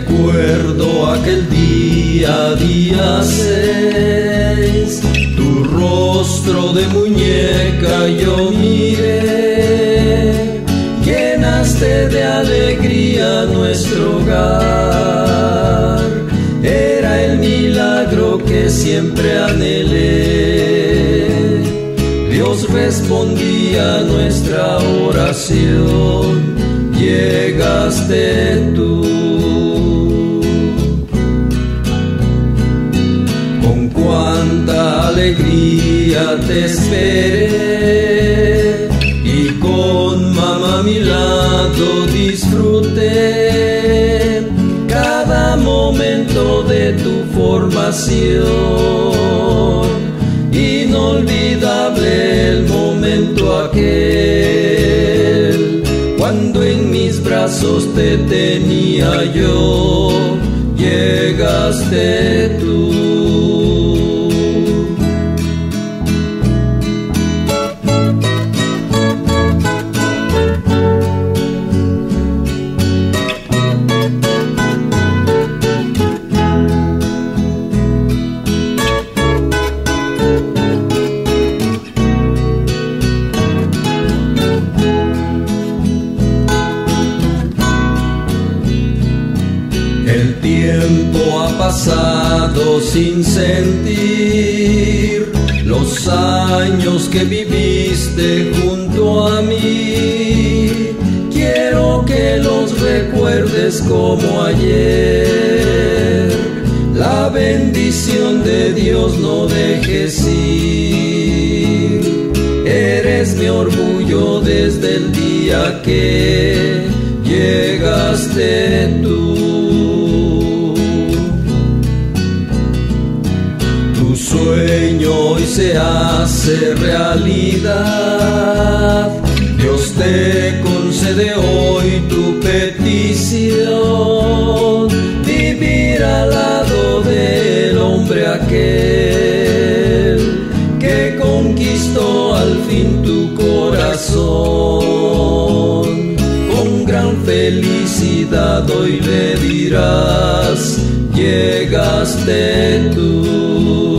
recuerdo aquel día, día 6, tu rostro de muñeca yo miré, llenaste de alegría nuestro hogar, era el milagro que siempre anhelé. Dios respondía a nuestra oración, llegaste tú. Alegría te esperé y con mamá a mi lado disfruté cada momento de tu formación. Inolvidable el momento aquel cuando en mis brazos te tenía yo, llegaste tú. Sin sentir los años que viviste junto a mí. Quiero que los recuerdes como ayer. La bendición de Dios no dejes ir. Eres mi orgullo desde el día que llegaste tú. Sueño hoy se hace realidad. Dios te concede hoy tu petición, vivir al lado del hombre aquel que conquistó al fin tu corazón. Con gran felicidad hoy le dirás, llegaste tú.